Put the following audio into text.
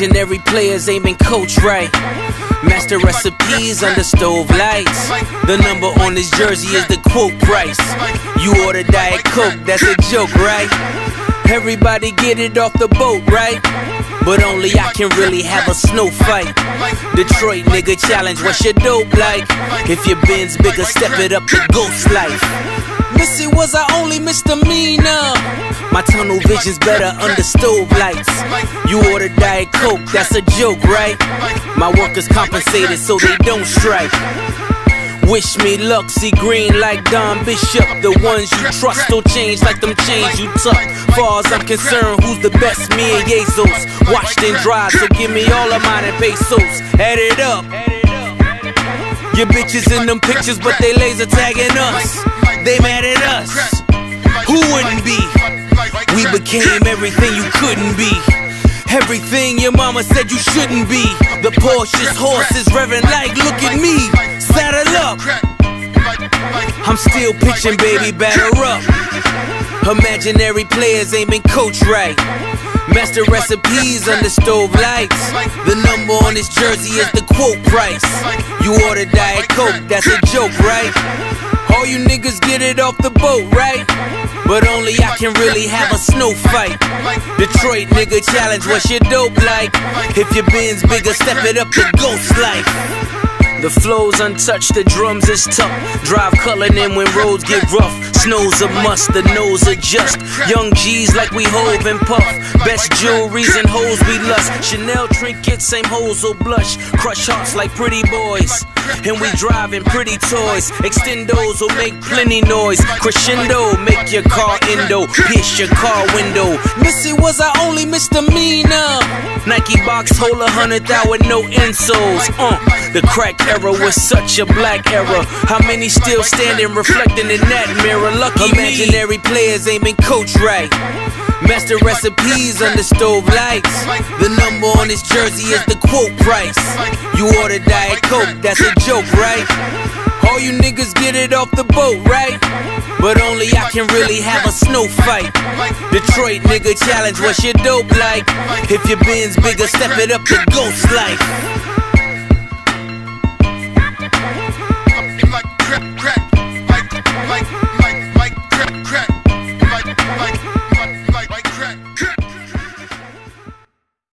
Imaginary players ain't been coached right. Master recipes under stove lights. The number on this jersey is the quote price. You order Diet Coke, that's a joke, right? Everybody get it off the boat, right? But only I can really have a snow fight. Detroit nigga challenge, what's your dope like? If your bin's bigger, step it up to ghost life. Missy was I only misdemeanor. My tunnel vision's better under stove lights. You order Diet Coke, that's a joke, right? My workers compensated so they don't strike. Wish me luck, see green like Don Bishop. The ones you trust don't change like them chains you tuck. Far as I'm concerned, who's the best? Me and Jesus. Washed and dried, so give me all of mine and pesos. Add it up. Your bitches in them pictures, but they laser tagging us. They mad at us. Who wouldn't be? We became everything you couldn't be. Everything your mama said you shouldn't be. The Porsche's horse is revving like, look at me. Saddle up. I'm still pitching, baby, batter up. Imaginary players ain't been coached right. Master recipes under stove lights. The number on this jersey is the quote price. You order Diet Coke, that's a joke, right? All you niggas get it off the boat, right? But only I can really have a snow fight. Detroit nigga challenge, what's your dope like? If your bin's bigger, step it up to ghost life. The flow's untouched, the drums is tough. Drive coloring in when roads get rough. Snow's a must, the nose adjust. Young G's like we hove and puff. Best jewelries and hoes we lust. Chanel trinkets, same hoes will blush. Crush hearts like pretty boys. And we driving pretty toys. Extendos will make plenty noise. Crescendo, make your car endo. Pierce your car window. Missy was our only misdemeanor. Nike box hold a hundred thou with no insoles. Uh, the crack era was such a black era. How many still standing reflecting in that mirror? Lucky imaginary players ain't been coached right. Master recipes under stove lights. The number on this jersey is the quote price. You order Diet Coke, that's a joke, right? All you niggas get it off the boat, right? But only I can really have a snow fight. Detroit nigga challenge, what's your dope like? If your bin's bigger, step it up to ghost life.